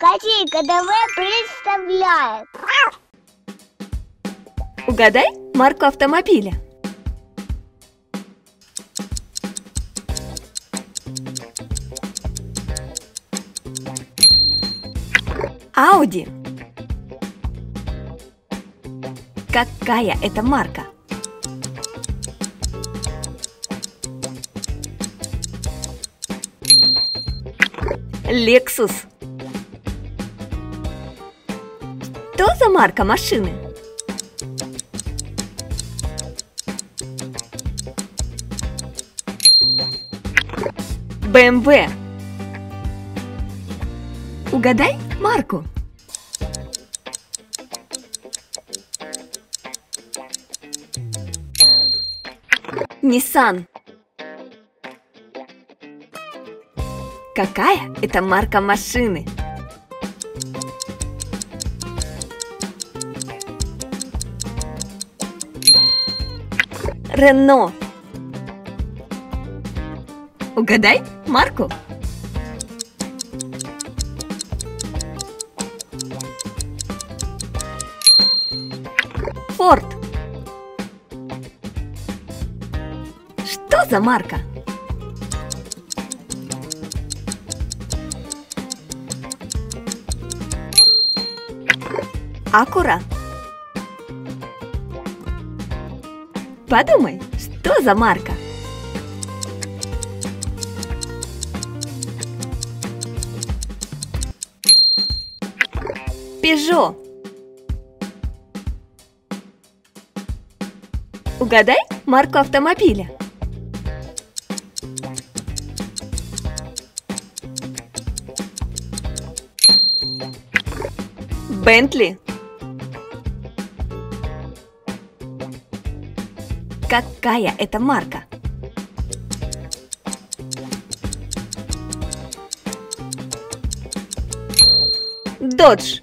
Котейка ТВ представляет Угадай марку автомобиля. Ауди. Какая это марка? Lexus. Что за марка машины? BMW. Угадай марку. Nissan. Какая это марка машины? Рено. Угадай марку. Форд. Что за марка? Акура. Подумай, что за марка? Пежо. Угадай марку автомобиля. Бентли. Какая это марка? Додж.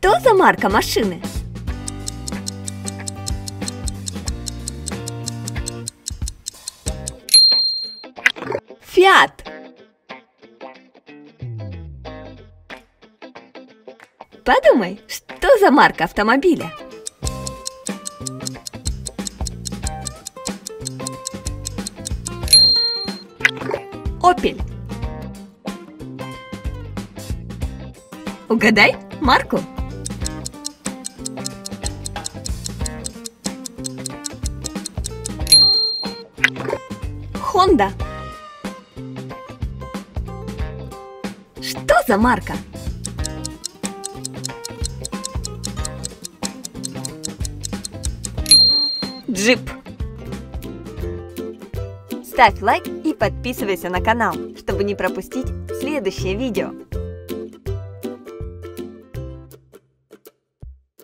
Что за марка машины? Фиат. Подумай, что за марка автомобиля? Опель. Угадай марку. Honda. Что за марка? Джип. Ставь лайк и подписывайся на канал, чтобы не пропустить следующее видео.